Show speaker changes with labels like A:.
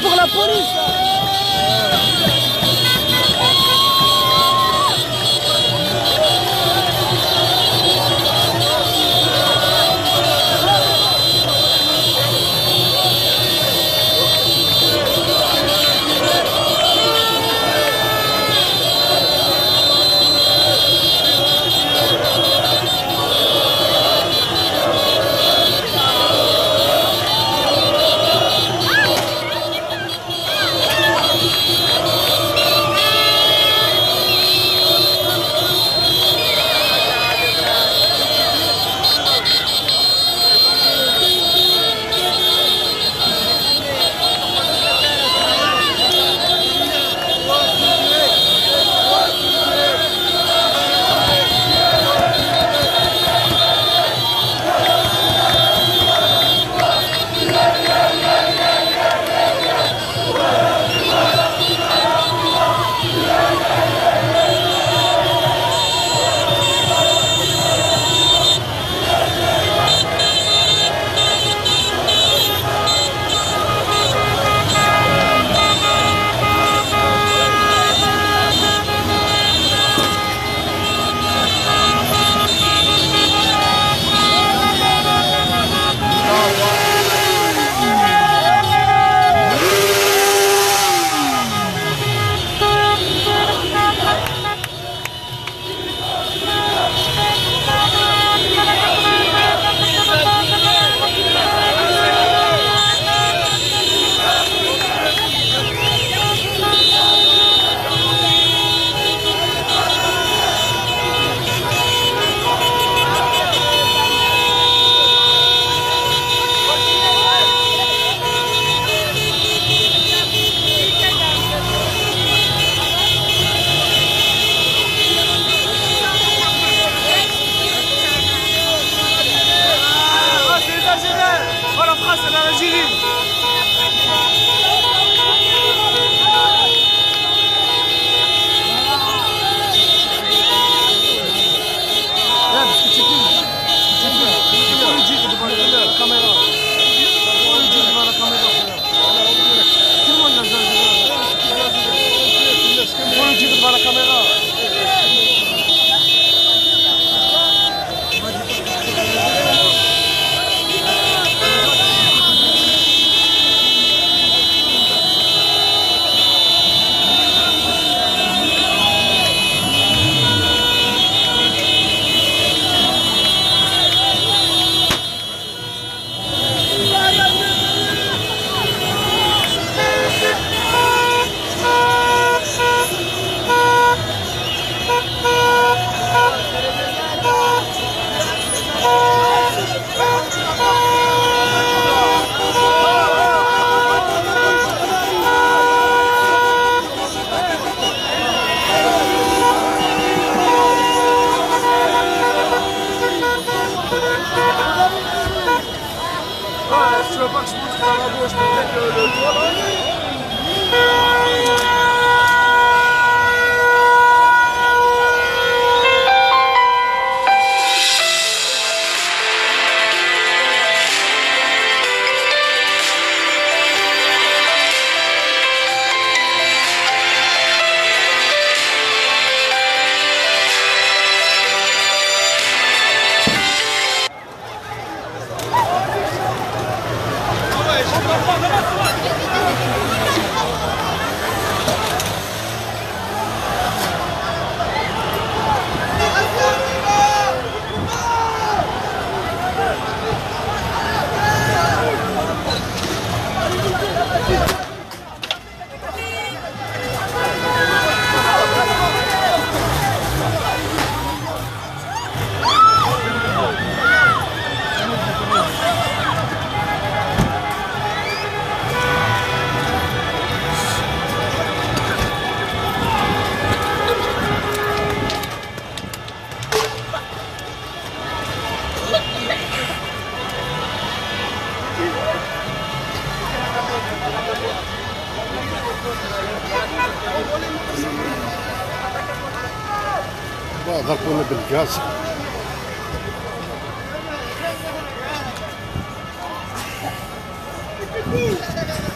A: pour la police
B: tu veux pas que je monte la gauche, peut-être le, le
C: ضربونا بالغاز.
B: Thank